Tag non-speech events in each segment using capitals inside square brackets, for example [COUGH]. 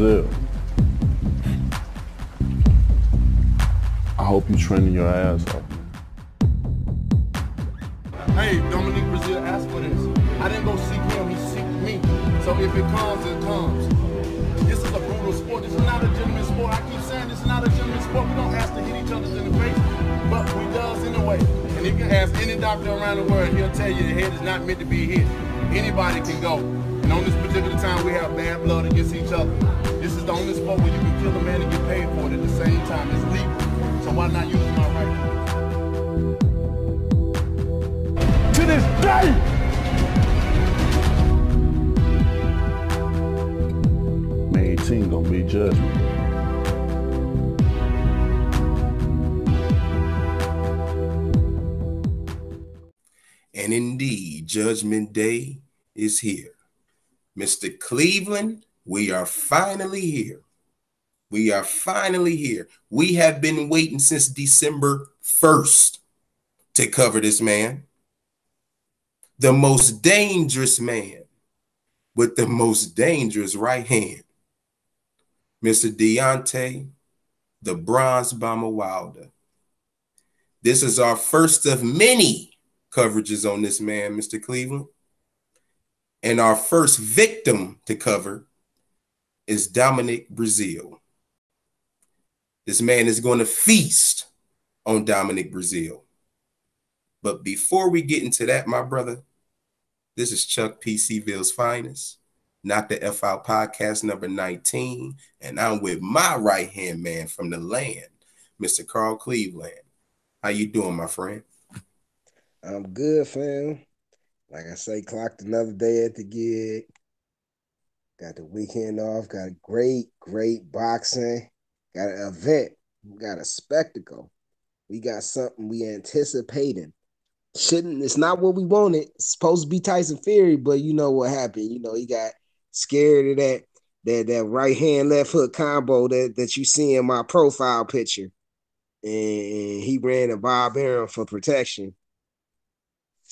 Breazeale. I hope you're training your ass off. Hey, Dominique Breazeale asked for this. I didn't go seek him, he seeked me. So if it comes, it comes. This is a brutal sport. This is not a gentleman's sport. I keep saying this is not a gentleman's sport. We don't ask to hit each other in the face, but we does anyway. And if you ask any doctor around the world, he'll tell you the head is not meant to be hit. Anybody can go. And on this particular time, we have bad blood against each other. This is the only sport where you can kill a man and get paid for it at the same time. It's legal. So why not use my right? To this day! May 18 gonna be judgment. And indeed, Judgment Day is here. Mr. Cleveland, we are finally here. We are finally here. We have been waiting since December 1st to cover this man. The most dangerous man with the most dangerous right hand. Mr. Deontay, the Bronze Bomber Wilder. This is our first of many coverages on this man, Mr. Cleveland. And our first victim to cover is Dominic Breazeale. This man is going to feast on Dominic Breazeale. But before we get into that, my brother, this is Chuck P C-Ville's finest, Knocked the F Out podcast number 19. And I'm with my right-hand man from the land, Mr. Carl Cleveland. How you doing, my friend? I'm good, fam. Like I say, clocked another day at the gig. Got the weekend off. Got a great, great boxing. Got an event. Got a spectacle. We got something we anticipating. Shouldn't it's not what we wanted. It's supposed to be Tyson Fury, but you know what happened. You know, he got scared of that that that right hand left hook combo that that you see in my profile picture. And he ran a Bob Arum for protection.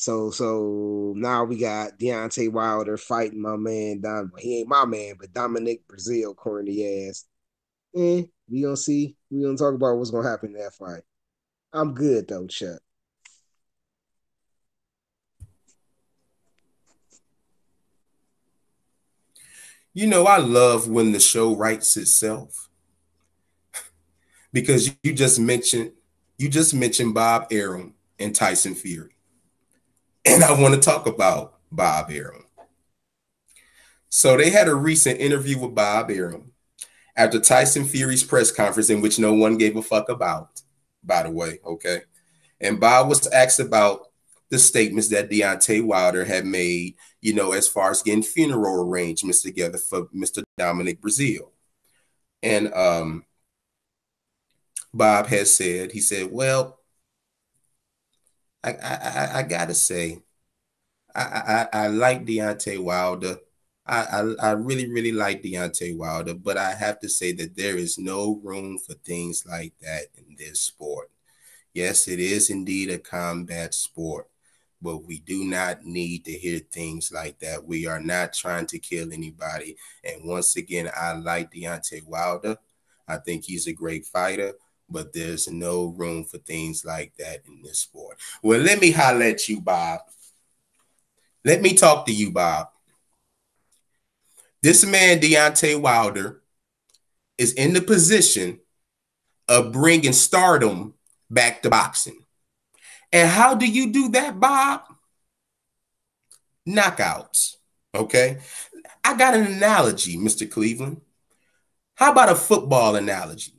So so now we got Deontay Wilder fighting my man Dom. He ain't my man, but Dominic Breazeale corny ass. Eh, we gonna see. We gonna talk about what's gonna happen in that fight. I'm good though, Chuck. You know, I love when the show writes itself [LAUGHS] because you just mentioned you just mentioned Bob Arum and Tyson Fury. And I want to talk about Bob Arum. So they had a recent interview with Bob Arum after Tyson Fury's press conference, in which no one gave a fuck about, by the way. Okay. And Bob was asked about the statements that Deontay Wilder had made, you know, as far as getting funeral arrangements together for Mr. Dominic Breazeale. And um, Bob has said, he said, well, I, I, I gotta say, I, I, I like Deontay Wilder. I, I, I really, really like Deontay Wilder, but I have to say that there is no room for things like that in this sport. Yes, it is indeed a combat sport, but we do not need to hear things like that. We are not trying to kill anybody. And once again, I like Deontay Wilder. I think he's a great fighter, but there's no room for things like that in this sport. Well, let me holler at you, Bob. Let me talk to you, Bob. This man, Deontay Wilder, is in the position of bringing stardom back to boxing. And how do you do that, Bob? Knockouts. Okay. I got an analogy, Mr. Cleveland. How about a football analogy?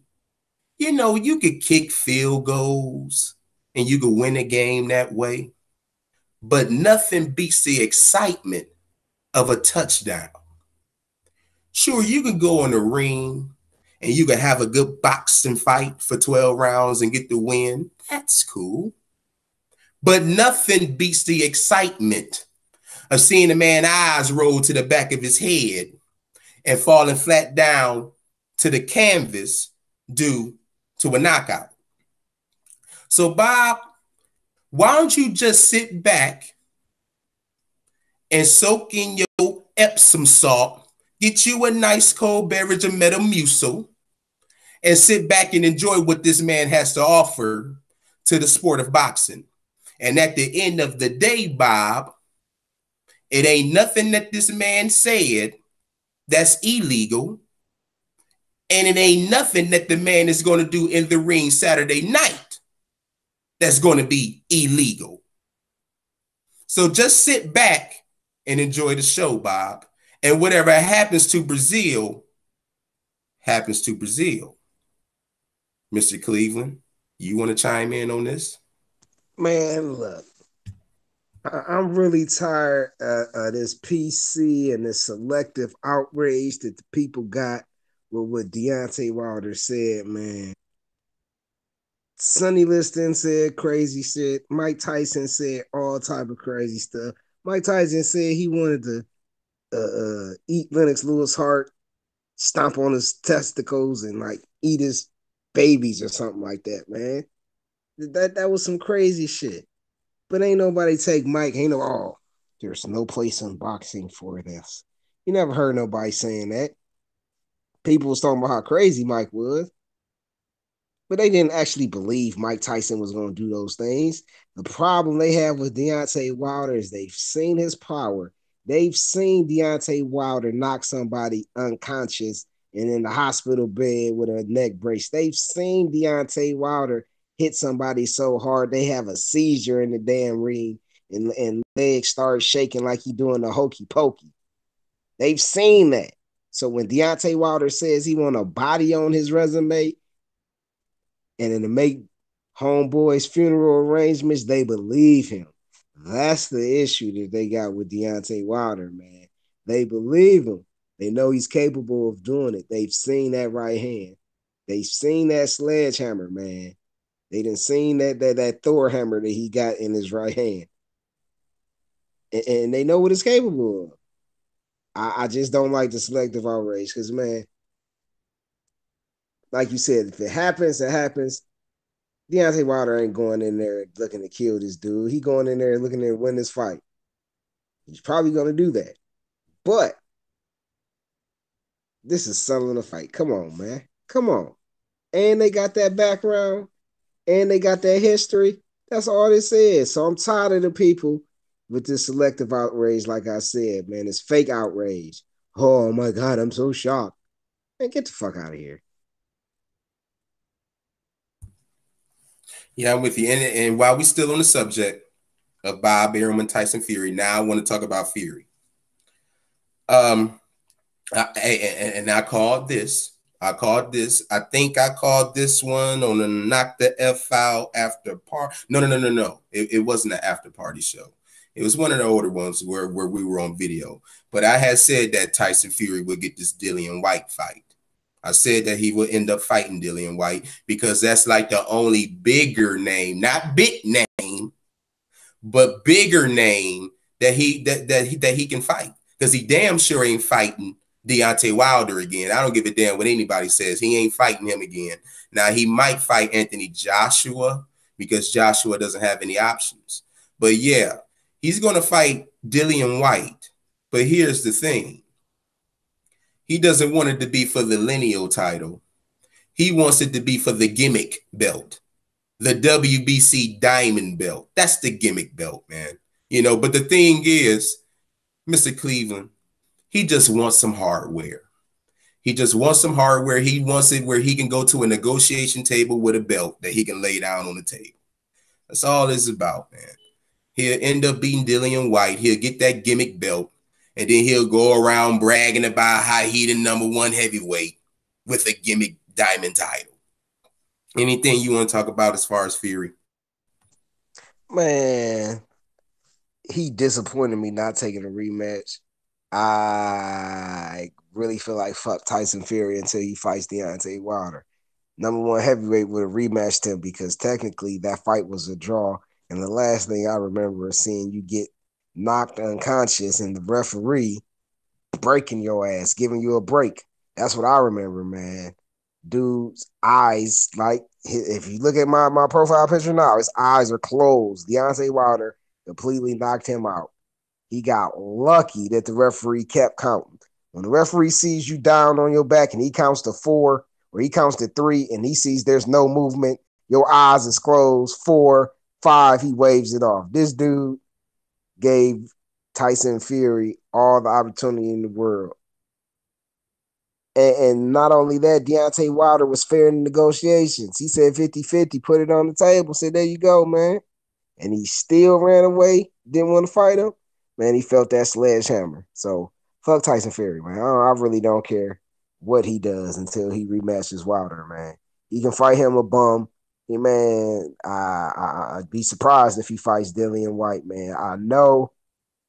You know, you could kick field goals and you could win a game that way, but nothing beats the excitement of a touchdown. Sure, you can go in the ring and you can have a good boxing fight for 12 rounds and get the win. That's cool. But nothing beats the excitement of seeing a man's eyes roll to the back of his head and falling flat down to the canvas due to a knockout. So, Bob, why don't you just sit back and soak in your Epsom salt get you a nice cold beverage of Metamucil, and sit back and enjoy what this man has to offer to the sport of boxing. And at the end of the day, Bob, it ain't nothing that this man said that's illegal. And it ain't nothing that the man is going to do in the ring Saturday night that's going to be illegal. So just sit back and enjoy the show, Bob. And whatever happens to Breazeale happens to Breazeale. Mr. Cleveland, you want to chime in on this? Man, look, I- am really tired uh, of this PC and this selective outrage that the people got with what Deontay Wilder said, man. Sonny Liston said crazy shit. Mike Tyson said all type of crazy stuff. Mike Tyson said he wanted to uh, uh, eat Lennox Lewis' heart, stomp on his testicles, and like eat his babies or something like that, man. That that was some crazy shit. But ain't nobody take Mike. Ain't no oh, there's no place in boxing for this. You never heard nobody saying that. People was talking about how crazy Mike was. But they didn't actually believe Mike Tyson was going to do those things. The problem they have with Deontay Wilder is they've seen his power. They've seen Deontay Wilder knock somebody unconscious and in the hospital bed with a neck brace. They've seen Deontay Wilder hit somebody so hard they have a seizure in the damn ring and, and legs start shaking like he doing a hokey pokey. They've seen that. So when Deontay Wilder says he want a body on his resume and then to make homeboys funeral arrangements, they believe him. That's the issue that they got with Deontay Wilder, man. They believe him. They know he's capable of doing it. They've seen that right hand. They've seen that sledgehammer, man. They didn't seen that that that Thor hammer that he got in his right hand, and, and they know what it's capable of. I, I just don't like the selective outrage because man, like you said, if it happens, it happens. Deontay Wilder ain't going in there looking to kill this dude. He going in there looking to win this fight. He's probably going to do that. But this is selling a fight. Come on, man. Come on. And they got that background and they got that history. That's all this is. So I'm tired of the people with this selective outrage, like I said, man. It's fake outrage. Oh my God, I'm so shocked. Man, get the fuck out of here. Yeah, I'm with you. And, and while we're still on the subject of Bob Arum and Tyson Fury, now I want to talk about Fury. Um, I, and I called this I called this. I think I called this one on the knock the F out after part. No, no, no, no, no. It, it wasn't an after party show. It was one of the older ones where, where we were on video. But I had said that Tyson Fury would get this Dillian Whyte fight. I said that he would end up fighting Dillian Whyte because that's like the only bigger name, not big name, but bigger name that he that that he, that he can fight. Because he damn sure ain't fighting Deontay Wilder again. I don't give a damn what anybody says. He ain't fighting him again. Now he might fight Anthony Joshua because Joshua doesn't have any options. But yeah, he's going to fight Dillian Whyte. But here's the thing. He doesn't want it to be for the lineal title. He wants it to be for the gimmick belt, the WBC diamond belt. That's the gimmick belt, man. You know, but the thing is, Mr. Cleveland, he just wants some hardware. He just wants some hardware. He wants it where he can go to a negotiation table with a belt that he can lay down on the table. That's all this is about, man. He'll end up beating Dillian Whyte. He'll get that gimmick belt, and then he'll go around bragging about how he the number one heavyweight with a gimmick diamond title. Anything you want to talk about as far as Fury? Man, he disappointed me not taking a rematch. I really feel like fuck Tyson Fury until he fights Deontay Wilder. Number one heavyweight would have rematched him because technically that fight was a draw. And the last thing I remember is seeing you get knocked unconscious and the referee breaking your ass, giving you a break. That's what I remember, man. Dude's eyes, like if you look at my, my profile picture now, his eyes are closed. Deontay Wilder completely knocked him out. He got lucky that the referee kept counting. When the referee sees you down on your back and he counts to four or he counts to three and he sees there's no movement, your eyes is closed, four, five, he waves it off. This dude gave Tyson Fury all the opportunity in the world. And, and not only that, Deontay Wilder was fair in negotiations. He said 50 50, put it on the table, said, There you go, man. And he still ran away, didn't want to fight him. Man, he felt that sledgehammer. So fuck Tyson Fury, man. I, I really don't care what he does until he rematches Wilder, man. He can fight him a bum. Hey, man, I, I, I'd be surprised if he fights Dillian Whyte, man. I know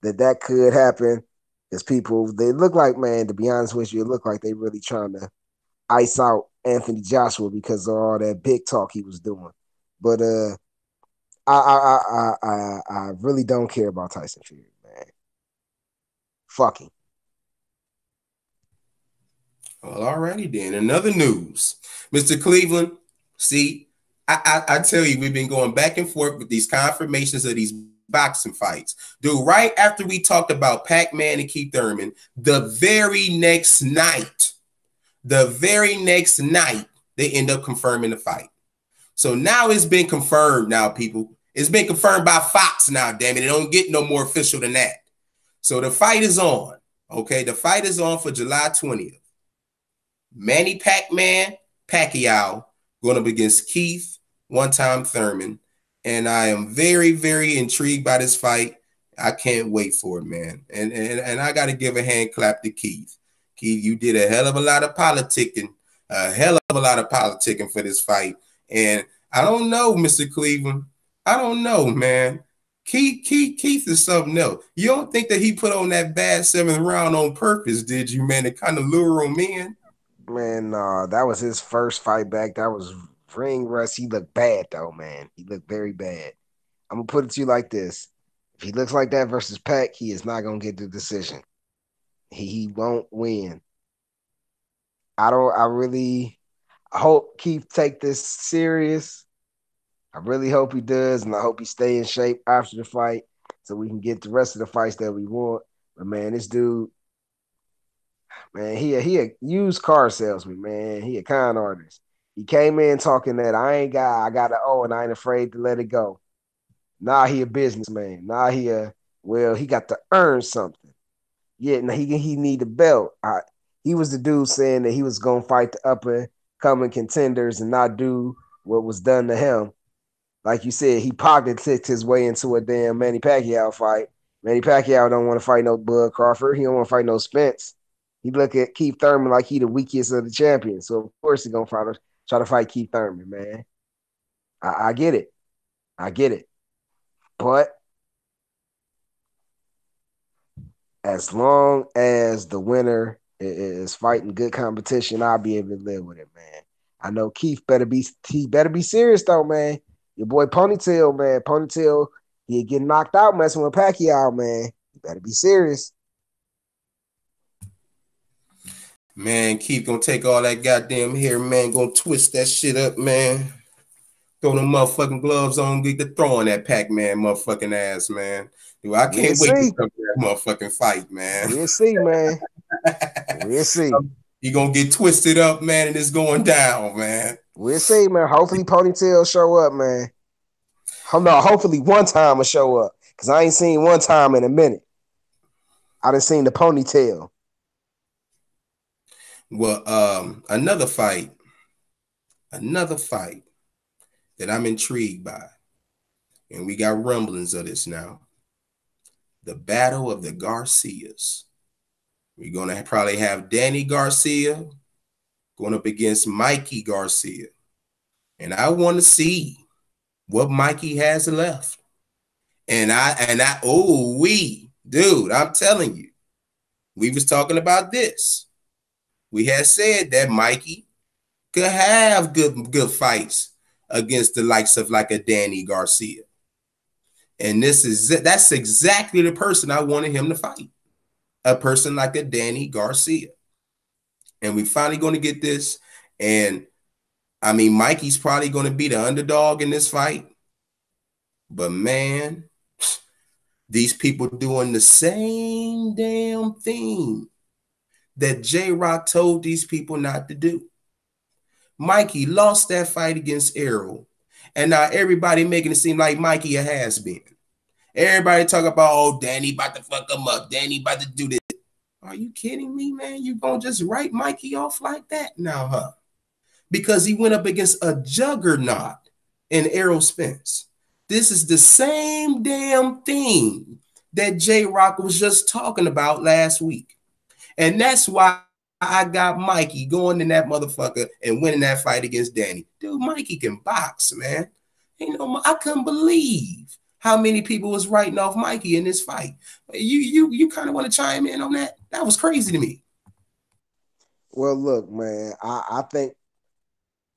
that that could happen because people they look like man. To be honest with you, it looked like they really trying to ice out Anthony Joshua because of all that big talk he was doing. But uh, I I I I I really don't care about Tyson Fury, man. Fucking. Well, alrighty then. Another news, Mr. Cleveland. See, I, I I tell you, we've been going back and forth with these confirmations of these boxing fights. Dude, right after we talked about Pac-Man and Keith Thurman, the very next night, the very next night, they end up confirming the fight. So now it's been confirmed now, people. It's been confirmed by Fox now, damn it. It don't get no more official than that. So the fight is on. Okay, the fight is on for July 20th. Manny Pac-Man Pacquiao going up against Keith one-time Thurman and I am very, very intrigued by this fight. I can't wait for it, man. And and, and I got to give a hand clap to Keith. Keith, you did a hell of a lot of politicking, a hell of a lot of politicking for this fight. And I don't know, Mr. Cleveland. I don't know, man. Keith, Keith, Keith is something else. You don't think that he put on that bad seventh round on purpose, did you, man? To kind of lure him in? Man, uh, that was his first fight back. That was ring rust, he looked bad though, man. He looked very bad. I'm gonna put it to you like this: if he looks like that versus Pac, he is not gonna get the decision. He, he won't win. I don't. I really. Hope Keith take this serious. I really hope he does, and I hope he stay in shape after the fight so we can get the rest of the fights that we want. But man, this dude, man, he a, he a used car salesman, man. He a con artist. He came in talking that I ain't got I got an O oh, and I ain't afraid to let it go. Now he a businessman. Now he a well, he got to earn something. Yeah, now he he need a belt. I, he was the dude saying that he was gonna fight the upper coming contenders and not do what was done to him. Like you said, he politicked his way into a damn Manny Pacquiao fight. Manny Pacquiao don't want to fight no Bud Crawford. He don't want to fight no Spence. He look at Keith Thurman like he the weakest of the champions. So of course he gonna fight try to fight Keith Thurman, man. I, I get it. I get it. But as long as the winner is fighting good competition, I'll be able to live with it, man. I know Keith better be he better be serious though, man. Your boy Ponytail, man. Ponytail, he get knocked out messing with Pacquiao, man. You better be serious. Man, Keith gonna take all that goddamn hair, man. Gonna twist that shit up, man. Throw them motherfucking gloves on, get the throwing that Pac-Man motherfucking ass, man. Dude, I can't we'll wait see. to come to that motherfucking fight, man. We'll see, man. [LAUGHS] we'll see. Um, you gonna get twisted up, man, and it's going down, man. We'll see, man. Hopefully, ponytail show up, man. Oh, no, hopefully one time will show up because I ain't seen one time in a minute. I done seen the ponytail. Well, um, another fight, another fight that I'm intrigued by, and we got rumblings of this now. The battle of the Garcias. We're gonna probably have Danny Garcia going up against Mikey Garcia, and I want to see what Mikey has left. And I and I oh we dude, I'm telling you, we was talking about this we had said that Mikey could have good good fights against the likes of like a Danny Garcia. And this is that's exactly the person I wanted him to fight. A person like a Danny Garcia. And we finally going to get this. And I mean, Mikey's probably going to be the underdog in this fight. But man, these people doing the same damn thing that J Rock told these people not to do. Mikey lost that fight against Errol, and now everybody making it seem like Mikey a has been. Everybody talk about, oh, Danny about to fuck him up. Danny about to do this. Are you kidding me, man? You gonna just write Mikey off like that now, huh? Because he went up against a juggernaut in Errol Spence. This is the same damn thing that J Rock was just talking about last week. And that's why I got Mikey going in that motherfucker and winning that fight against Danny. Dude, Mikey can box, man. You know, I couldn't believe how many people was writing off Mikey in this fight. You you you kind of want to chime in on that? That was crazy to me. Well, look, man, I, I think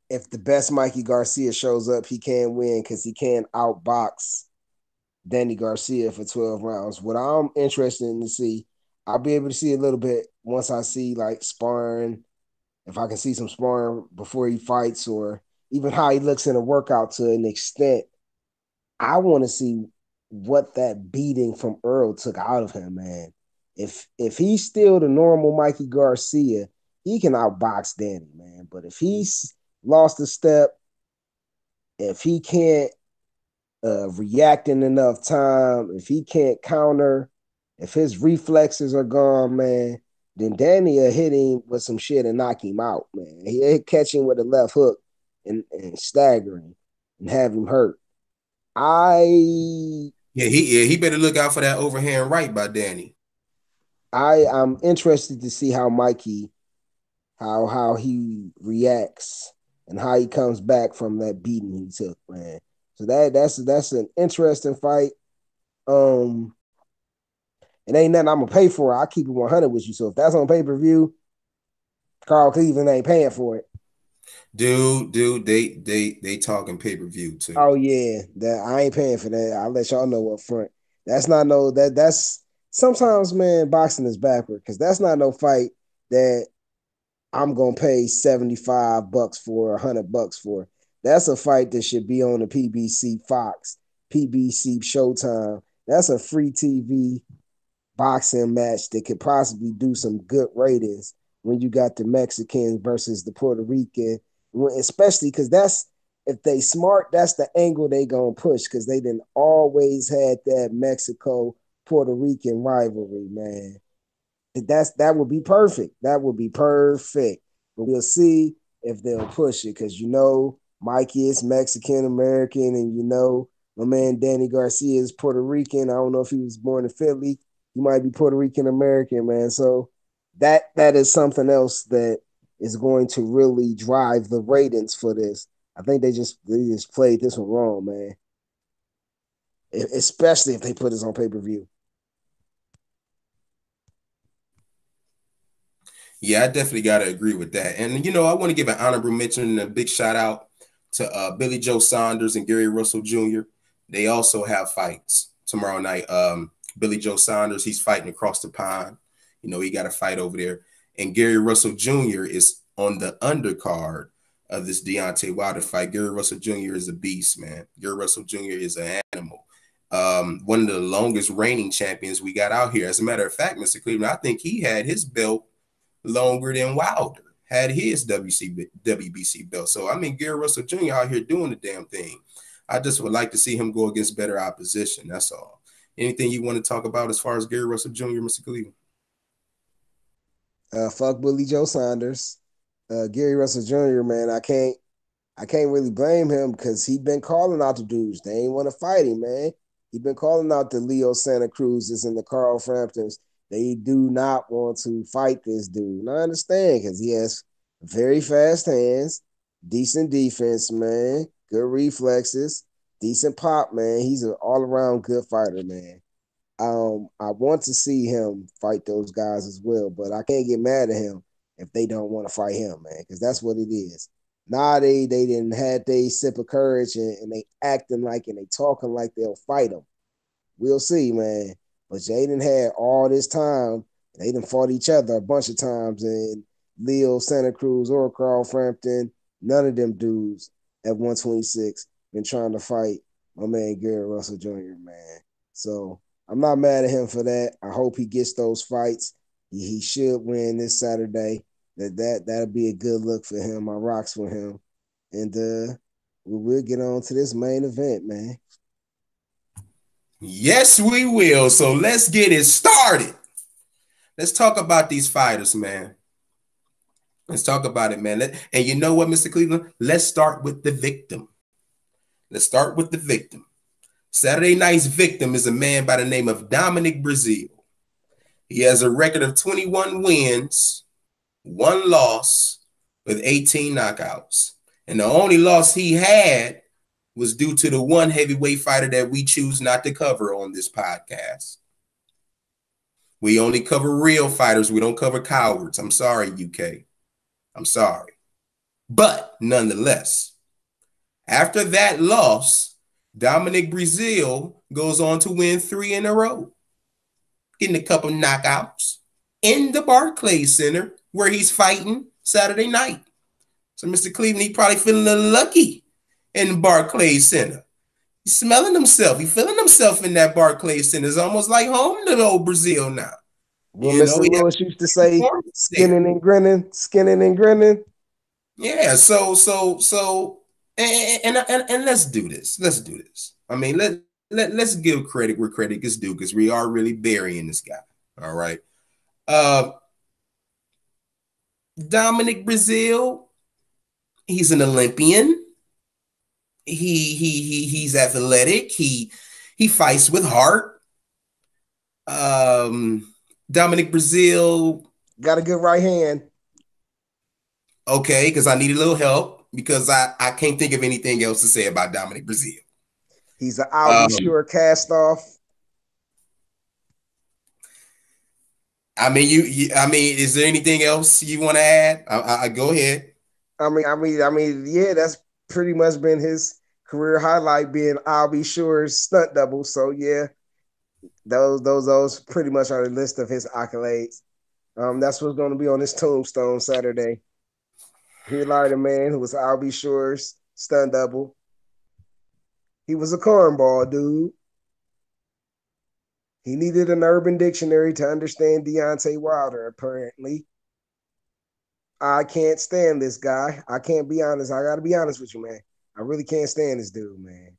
if the best Mikey Garcia shows up, he can win because he can outbox Danny Garcia for 12 rounds. What I'm interested in to see, I'll be able to see a little bit once I see like sparring, if I can see some sparring before he fights, or even how he looks in a workout to an extent. I want to see what that beating from Earl took out of him, man. If if he's still the normal Mikey Garcia, he can outbox Danny, man. But if he's lost a step, if he can't uh, react in enough time, if he can't counter, if his reflexes are gone, man, then Danny will hit him with some shit and knock him out, man. He'll catch him with a left hook and, and staggering and have him hurt. I yeah, he yeah, he better look out for that overhand right by Danny. I am interested to see how Mikey how how he reacts and how he comes back from that beating he took, man. So that that's that's an interesting fight. Um, it ain't nothing I'm gonna pay for. I keep it 100 with you. So if that's on pay per view, Carl Cleveland ain't paying for it. Dude, dude, they they they talking pay per view too. Oh yeah, that I ain't paying for that. I'll let y'all know up front. That's not no that that's sometimes man boxing is backward because that's not no fight that I'm gonna pay 75 bucks for, 100 bucks for. That's a fight that should be on the PBC Fox, PBC Showtime. That's a free TV boxing match that could possibly do some good ratings when you got the Mexicans versus the Puerto Rican, especially because that's if they smart, that's the angle they gonna push because they didn't always had that Mexico Puerto Rican rivalry, man that's that would be perfect. That would be perfect. But we'll see if they'll push it because you know Mikey is Mexican American, and you know my man Danny Garcia is Puerto Rican. I don't know if he was born in Philly. He might be Puerto Rican American, man. So that that is something else that is going to really drive the ratings for this. I think they just they just played this one wrong, man. Especially if they put this on pay per view. Yeah, I definitely got to agree with that. And, you know, I want to give an honorable mention and a big shout out to uh, Billy Joe Saunders and Gary Russell Jr. They also have fights tomorrow night. Um, Billy Joe Saunders, he's fighting across the pond. You know, he got a fight over there. And Gary Russell Jr. is on the undercard of this Deontay Wilder fight. Gary Russell Jr. is a beast, man. Gary Russell Jr. is an animal. Um, one of the longest reigning champions we got out here. As a matter of fact, Mr. Cleveland, I think he had his belt longer than Wilder had his WC, WBC belt. So I mean, Gary Russell Jr. out here doing the damn thing. I just would like to see him go against better opposition. That's all. Anything you want to talk about as far as Gary Russell Jr., Mr. Cleveland? Uh, fuck Billy Joe Saunders. Uh, Gary Russell Jr., man, I can't I can't really blame him because he been calling out the dudes. They ain't want to fight him, man. He been calling out the Leo Santa Cruzes and the Carl Framptons they do not want to fight this dude. And I understand because he has very fast hands, decent defense, man, good reflexes, decent pop, man. He's an all around good fighter, man. Um, I want to see him fight those guys as well, but I can't get mad at him if they don't want to fight him, man, because that's what it is. Nah, they they didn't had they sip of courage and, and they acting like and they talking like they'll fight him. We'll see, man. But Jaden had all this time. They done fought each other a bunch of times. And Leo Santa Cruz or Carl Frampton, none of them dudes at 126 been trying to fight my man Gary Russell Jr., man. So I'm not mad at him for that. I hope he gets those fights. He, he should win this Saturday. That that that'll be a good look for him. I rocks for him, and uh, we will get on to this main event, man. Yes, we will. So let's get it started. Let's talk about these fighters, man. Let's talk about it, man. Let, and you know what, Mr. Cleveland? Let's start with the victim. Let's start with the victim. Saturday night's victim is a man by the name of Dominic Breazeale. He has a record of 21 wins, one loss, with 18 knockouts. And the only loss he had was due to the one heavyweight fighter that we choose not to cover on this podcast. We only cover real fighters. We don't cover cowards. I'm sorry, UK. I'm sorry. But nonetheless, after that loss, Dominic Breazeale goes on to win three in a row, getting a couple knockouts in the Barclays Center where he's fighting Saturday night. So, Mr. Cleveland, he probably feeling a little lucky in Barclays Center. He's smelling himself. He's feeling himself in that Barclays Center. It's almost like home to old Breazeale now. Well, you Mr. Know, Lewis used to say, [LAUGHS] "Skinning and grinning, skinning and grinning." Yeah. So, so, so, and, and and, and let's do this. Let's do this. I mean, let let let's give credit where credit is due because we are really burying this guy. All right. Uh, Dominic Breazeale, he's an Olympian he he he he's athletic. He he fights with heart. Um, Dominic Breazeale got a good right hand. Okay, because I need a little help because I I can't think of anything else to say about Dominic Breazeale. He's an I'll be um, sure cast off. I mean, you, you, I mean, is there anything else you want to add? I, I, I go ahead. I mean, I mean, I mean, yeah, that's pretty much been his career highlight being I'll be sure's stunt double. So yeah, those those those pretty much are the list of his accolades. Um, that's what's going to be on his tombstone Saturday. He lied a man who was I'll be sure's stunt double. He was a cornball dude. He needed an urban dictionary to understand Deontay Wilder, apparently. I can't stand this guy. I can't be honest. I got to be honest with you, man. I really can't stand this dude, man.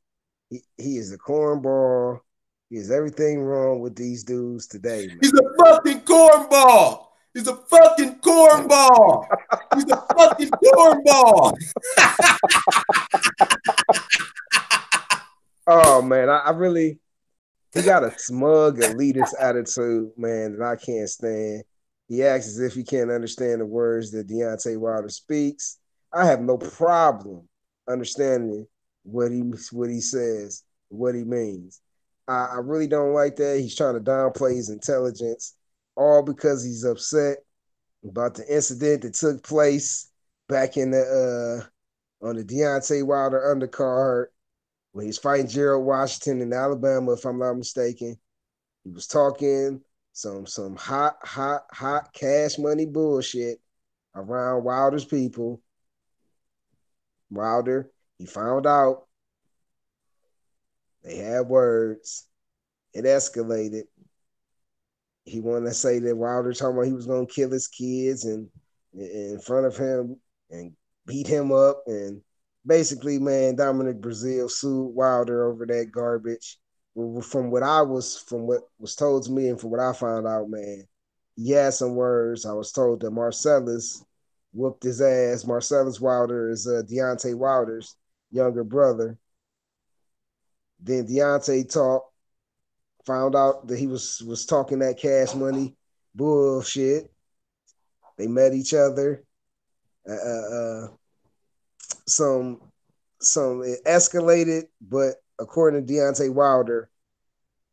He, he is a cornball. He is everything wrong with these dudes today, man. He's a fucking cornball. He's a fucking cornball. He's a fucking cornball. [LAUGHS] oh man, I, I really he got a smug elitist attitude, man, that I can't stand. He acts as if he can't understand the words that Deontay Wilder speaks. I have no problem understanding what he what he says, what he means. I, I really don't like that. He's trying to downplay his intelligence, all because he's upset about the incident that took place back in the uh on the Deontay Wilder undercard when he's fighting Gerald Washington in Alabama, if I'm not mistaken. He was talking some some hot, hot, hot cash money bullshit around Wilder's people. Wilder, he found out they had words. It escalated. He wanted to say that Wilder talking about he was gonna kill his kids and in front of him and beat him up and basically, man, Dominic Breazeale sued Wilder over that garbage from what I was from what was told to me and from what I found out, man, he had some words. I was told that Marcellus whooped his ass. Marcellus Wilder is uh, Deontay Wilder's younger brother. Then Deontay talked, found out that he was was talking that cash money bullshit. They met each other. Uh, uh, uh some some it escalated, but according to Deontay Wilder,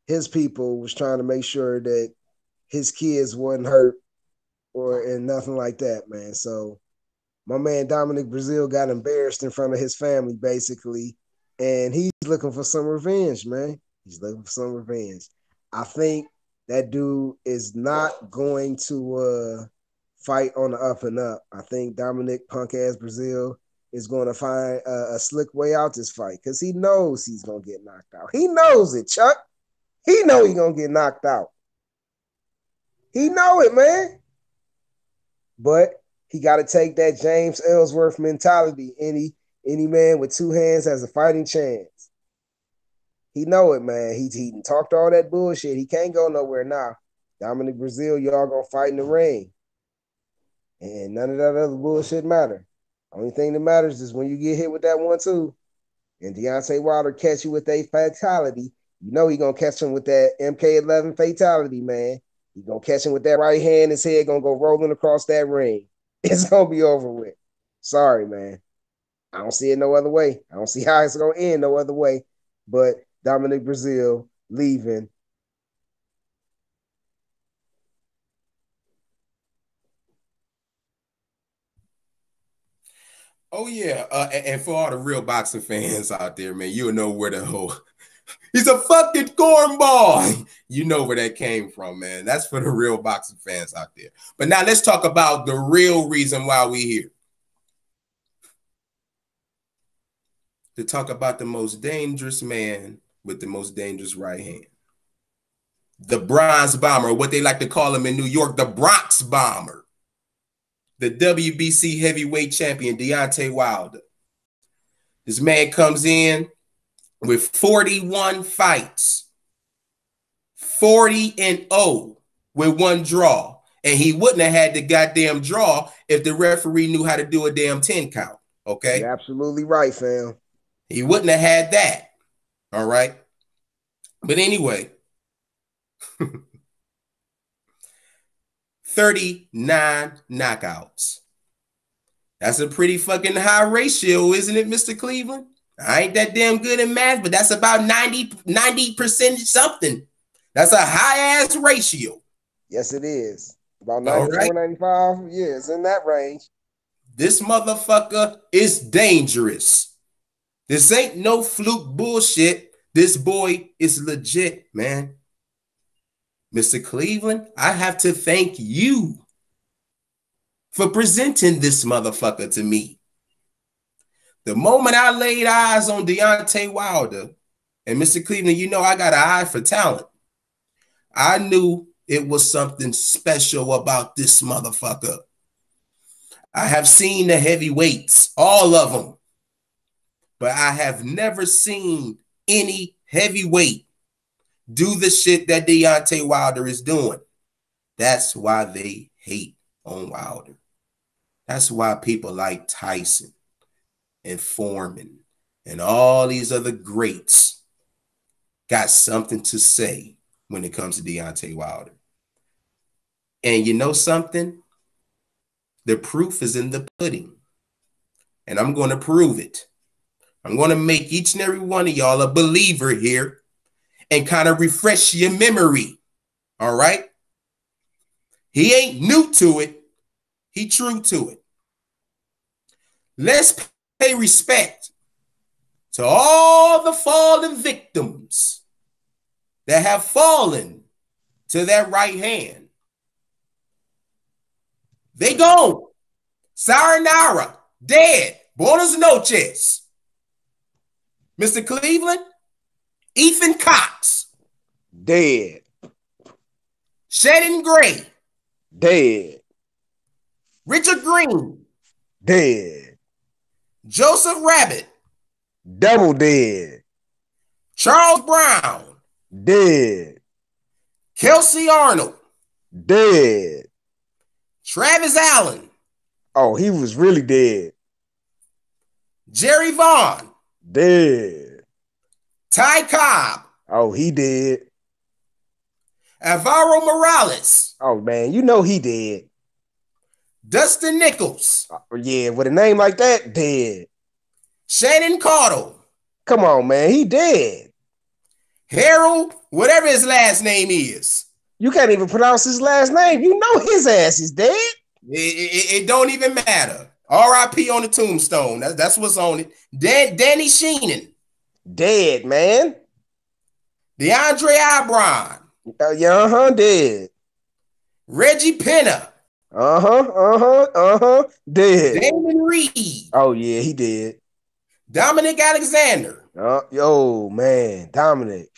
his people was trying to make sure that his kids wasn't hurt or and nothing like that, man. So my man Dominic Breazeale got embarrassed in front of his family, basically, and he's looking for some revenge, man. He's looking for some revenge. I think that dude is not going to uh, fight on the up and up. I think Dominic punk ass Breazeale is going to find a, a slick way out this fight because he knows he's going to get knocked out. He knows it, Chuck. He know he's going to get knocked out. He know it, man. But he got to take that James Ellsworth mentality. Any any man with two hands has a fighting chance. He know it, man. He he talked all that bullshit. He can't go nowhere now. Dominic Breazeale, y'all gonna fight in the ring, and none of that other bullshit matter. Only thing that matters is when you get hit with that one two, and Deontay Wilder catch you with a fatality. You know he gonna catch him with that MK11 fatality, man. He gonna catch him with that right hand. His head gonna go rolling across that ring. [LAUGHS] It's gonna be over with. Sorry, man. I don't see it no other way. I don't see how it's gonna end no other way. But Dominic Breazeale leaving. Oh yeah, uh, and, for all the real boxing fans out there, man, you'll know where the whole [LAUGHS] he's a fucking cornball. [LAUGHS] You know where that came from, man. That's for the real boxing fans out there. But now let's talk about the real reason why we here. To talk about the most dangerous man with the most dangerous right hand. The bronze bomber, what they like to call him in New York, the Bronx bomber. The WBC heavyweight champion, Deontay Wilder. This man comes in with 41 fights, 40 and 0 with one draw. And he wouldn't have had the goddamn draw if the referee knew how to do a damn 10 count. Okay. You're absolutely right, fam. He wouldn't have had that. All right. But anyway, [LAUGHS] 39 knockouts. That's a pretty fucking high ratio, isn't it, Mr. Cleveland? I ain't that damn good in math, but that's about 90 90% something. That's a high ass ratio. Yes, it is. About 94, right. 95. Yeah, it's in that range. This motherfucker is dangerous. This ain't no fluke bullshit. This boy is legit, man. Mr. Cleveland, I have to thank you for presenting this motherfucker to me. The moment I laid eyes on Deontay Wilder and Mr. Cleveland, you know I got an eye for talent. I knew it was something special about this motherfucker. I have seen the heavyweights, all of them, but I have never seen any heavyweight do the shit that Deontay Wilder is doing. That's why they hate on Wilder. That's why people like Tyson and Foreman and all these other greats got something to say when it comes to Deontay Wilder. And you know something? The proof is in the pudding. And I'm going to prove it. I'm going to make each and every one of y'all a believer here and kind of refresh your memory. All right? He ain't new to it. He true to it. Let's pay respect to all the fallen victims that have fallen to that right hand. They gone. Sayonara, dead. Buenos noches. Mr. Cleveland, Ethan Cox, dead. Shannon Gray, dead. Richard Green, dead. Joseph Rabotte. Double dead. Charles Brown. Dead. Kelsey Arnold. Dead. Travis Allen. Oh, he was really dead. Jerry Vaughn. Dead. Ty Cobb. Oh, he did. Alvaro Morales. Oh man, you know he did. Dustin Nichols. Uh, yeah, with a name like that, dead. Shannon Caudle. Come on, man, he dead. Harold, whatever his last name is. You can't even pronounce his last name. You know his ass is dead. It, it, it don't even matter. R.I.P. on the tombstone. That's, that's what's on it. Dan, Danny Sheehan. Dead, man. DeAndrey Abron. Uh, yeah, uh-huh, dead. Reggie Pena. Uh huh. Uh huh. Uh huh. Dead. Damon Reed. Oh yeah, he did. Dominic Alexander. Uh, yo man, Dominic,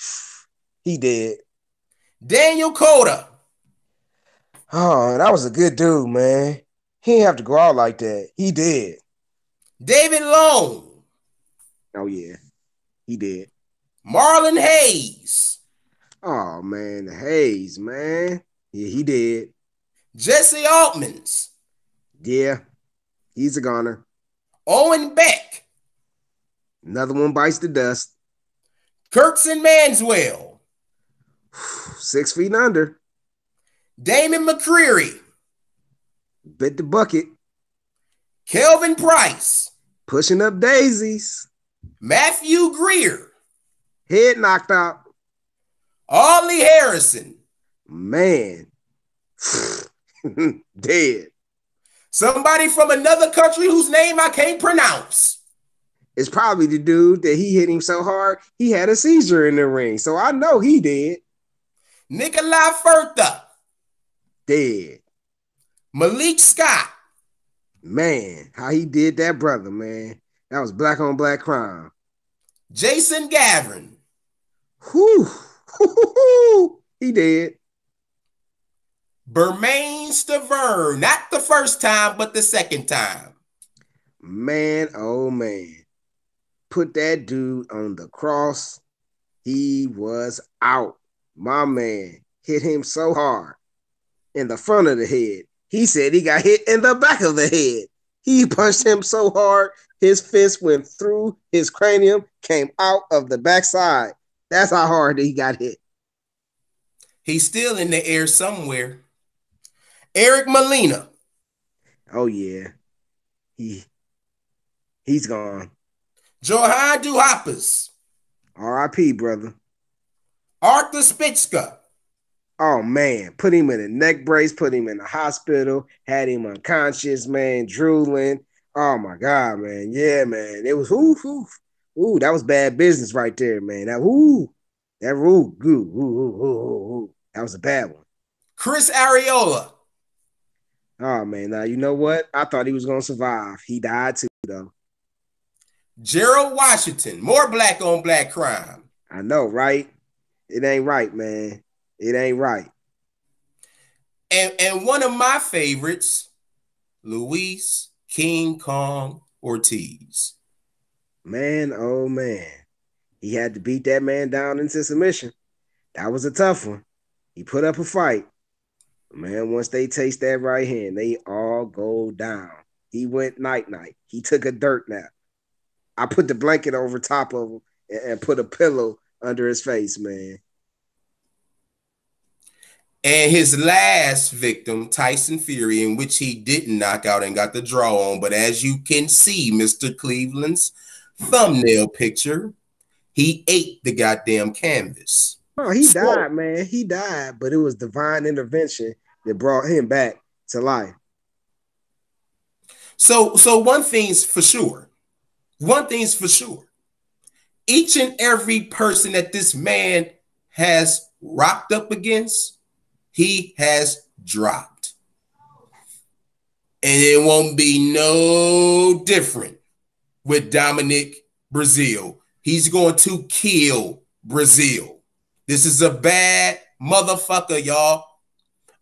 he did. Daniel Cota. Oh, that was a good dude, man. He didn't have to go out like that. He did. David Long, Oh yeah, he did. Marlon Hayes, Oh man, Hayes, man. Yeah, he did. Jesse Oltmanns, Yeah, he's a goner. Owen Beck, Another one bites the dust. Kertson Manswell, [SIGHS] Six feet under. Damon McCreary, Bit the bucket. Kelvin Price, Pushing up daisies. Matthew Greer, Head knocked out. Audley Harrison, Man. [LAUGHS] Dead. somebody from another country whose name I can't pronounce. It's probably the dude that he hit him so hard he had a seizure in the ring. So I know he did. Nicolai Firtha, Dead. Malik Scott, Man, how he did that, brother, man. That was black on black crime. Jason Gavern, Whew. [LAUGHS] he did. Bermane Stiverne, not the first time, but the second time. Man, oh man. Put that dude on the cross. He was out. My man hit him so hard in the front of the head. He said he got hit in the back of the head. He punched him so hard, his fist went through his cranium, came out of the backside. That's how hard he got hit. He's still in the air somewhere. Eric Molina, Oh yeah. He he's gone. Johann Duhaupas, R.I.P. brother. Arthur Szpilka, Oh man, put him in a neck brace, put him in the hospital, had him unconscious, man, drooling. Oh my god, man. Yeah, man. It was ooh, ooh, ooh, that was bad business right there, man. That ooh, that ooh, ooh, ooh, ooh, ooh, ooh. That was a bad one. Chris Arreola, Oh man, now you know what? I thought he was gonna survive. He died too, though. Gerald Washington, more black on black crime. I know, right? It ain't right, man. It ain't right. And, and one of my favorites, Luis King Kong Ortiz. Man, oh man. He had to beat that man down into submission. That was a tough one. He put up a fight. Man, once they taste that right hand, they all go down. He went night night. He took a dirt nap. I put the blanket over top of him and, and put a pillow under his face, man. And his last victim, Tyson Fury, in which he didn't knock out and got the draw on. But as you can see, Mr. Cleveland's thumbnail picture, he ate the goddamn canvas. Oh, he So- died, man. He died, but it was divine intervention that brought him back to life. So, so one thing's for sure. One thing's for sure. Each and every person that this man has rocked up against, he has dropped. And it won't be no different with Dominic Breazeale. He's going to kill Breazeale. This is a bad motherfucker, y'all.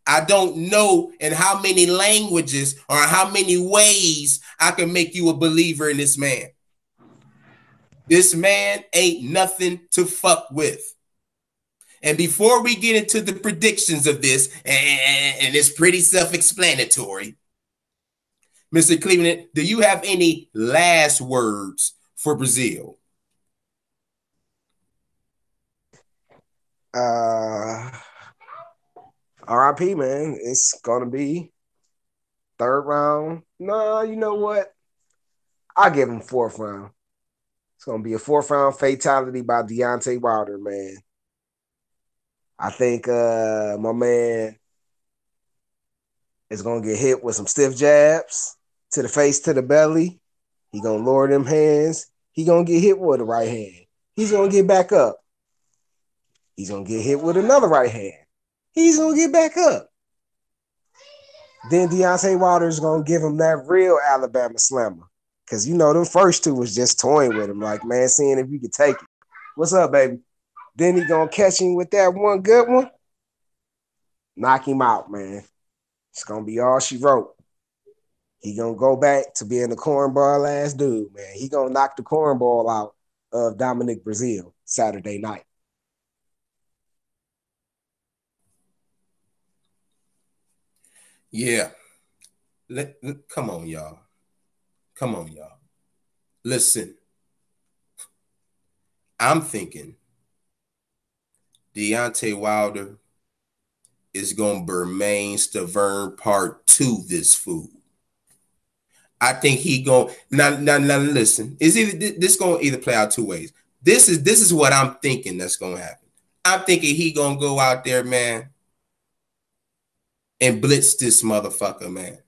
I don't know in how many languages or how many ways I can make you a believer in this man. This man ain't nothing to fuck with. And before we get into the predictions of this, and, it's pretty self explanatory, Mr. Cleveland, do you have any last words for Breazeale? Uh RIP, man. It's gonna be third round. No, you know what? I'll give him fourth round. It's gonna be a fourth round fatality by Deontay Wilder, man. I think uh my man is gonna get hit with some stiff jabs to the face, to the belly. He gonna lower them hands. He gonna get hit with a right hand. He's gonna get back up. He's gonna get hit with another right hand. He's gonna get back up. Then Deontay Wilder is gonna give him that real Alabama slammer. Cause you know them first two was just toying with him, like man, seeing if you could take it. What's up, baby? Then he gonna catch him with that one good one. Knock him out, man. It's gonna be all she wrote. He gonna go back to being the cornball ass dude, man. He gonna knock the cornball out of Dominic Breazeale Saturday night. Yeah. Let, come on, y'all. Come on, y'all. Listen. I'm thinking Deontay Wilder is going to Bermane Stiverne part two this fool. I think he going now, now, now listen. Is either this going to either play out two ways. This is this is what I'm thinking that's going to happen. I'm thinking he going to go out there, man, and blitz this motherfucker, man,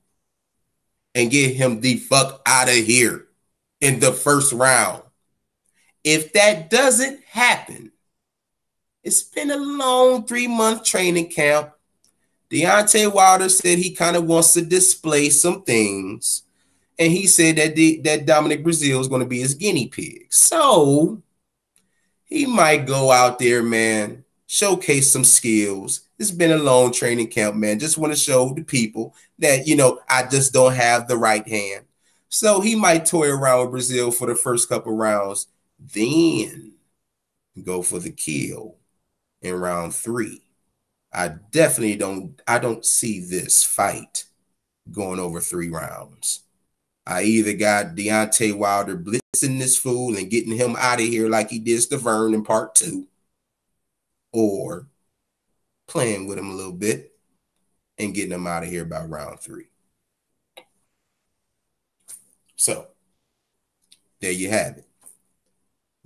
and get him the fuck out of here in the first round. If that doesn't happen, it's been a long three month training camp. Deontay Wilder said he kind of wants to display some things. And he said that the, that Dominic Breazeale is going to be his guinea pig. So he might go out there, man, showcase some skills. It's been a long training camp, man. Just want to show the people that, you know, I just don't have the right hand. So he might toy around with Breazeale for the first couple rounds, then go for the kill in round three. I definitely don't I don't see this fight going over three rounds. I either got Deontay Wilder blitzing this fool and getting him out of here like he did Stiverne in part two, or playing with him a little bit and getting him out of here by round three. So there you have it.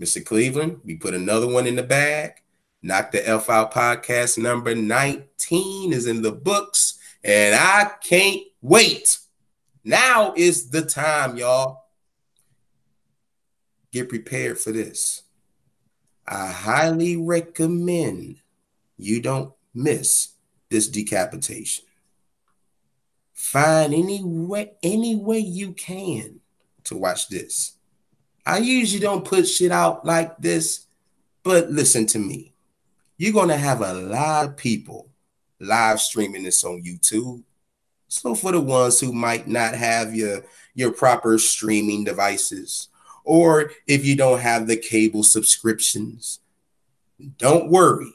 Mr. Cleveland, we put another one in the bag. Knock the F Out podcast number 19 is in the books, and I can't wait. Now is the time, y'all. Get prepared for this. I highly recommend you don't miss this decapitation. Find any way, any way you can to watch this. I usually don't put shit out like this, but listen to me. You're going to have a lot of people live streaming this on YouTube. So for the ones who might not have your your proper streaming devices or if you don't have the cable subscriptions, don't worry.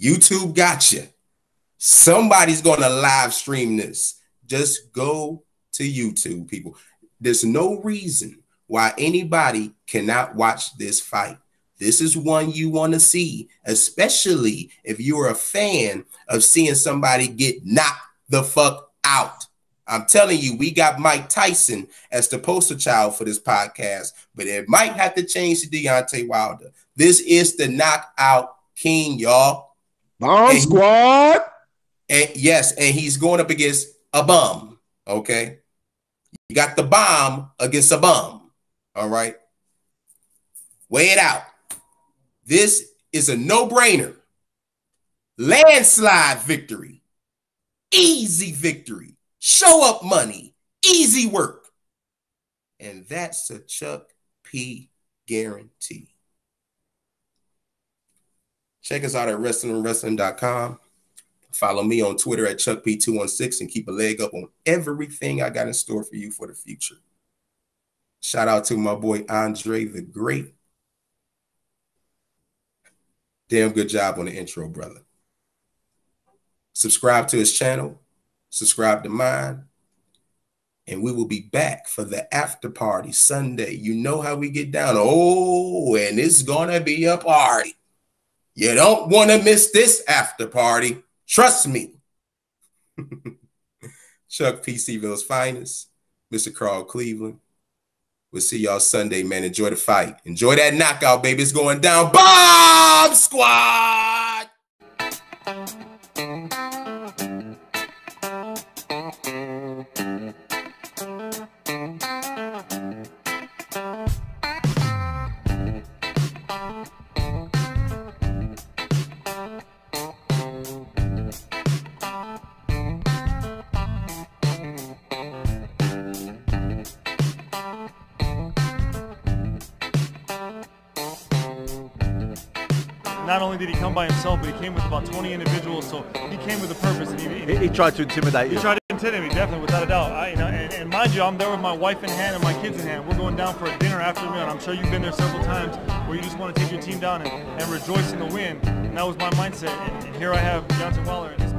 YouTube got you. Somebody's going to live stream this. Just go to YouTube, people. There's no reason why anybody cannot watch this fight. This is one you want to see, especially if you're a fan of seeing somebody get knocked the fuck out. I'm telling you, we got Mike Tyson as the poster child for this podcast, but it might have to change to Deontay Wilder. This is the knockout king, y'all. Bomb Hey. squad. And yes, and he's going up against a bum. Okay. You got the bomb against a bum. All right. Weigh it out. This is a no brainer. Landslide victory. Easy victory. Show up money. Easy work. And that's a Chuck P guarantee. Check us out at wrestlingwrestling.com. Follow me on Twitter at Chuck P216 and keep a leg up on everything I got in store for you for the future. Shout out to my boy Andre the Great. Damn good job on the intro, brother. Subscribe to his channel, subscribe to mine, and we will be back for the after party Sunday. You know how we get down. Oh, and it's gonna be a party. You don't want to miss this after party. Trust me. [LAUGHS] Chuck P C-Ville's finest, Mr. Carl Cleveland. We'll see y'all Sunday, man. Enjoy the fight. Enjoy that knockout, baby. It's going down. Bomb Squad! Tried to intimidate he you. tried to intimidate me, definitely, without a doubt. I, you know, and, and mind you, I'm there with my wife in hand and my kids in hand. We're going down for a dinner after meal, and I'm sure you've been there several times where you just want to take your team down and, and rejoice in the win. And that was my mindset. And, and here I have Deontay Wilder.